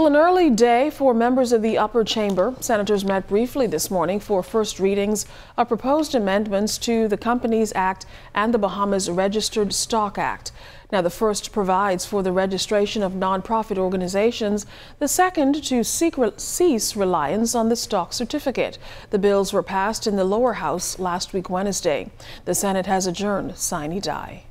Well, an early day for members of the upper chamber. Senators met briefly this morning for first readings of proposed amendments to the Companies Act and the Bahamas Registered Stock Act. Now, the first provides for the registration of nonprofit organizations, the second to cease reliance on the stock certificate. The bills were passed in the lower house last week Wednesday. The Senate has adjourned sine die.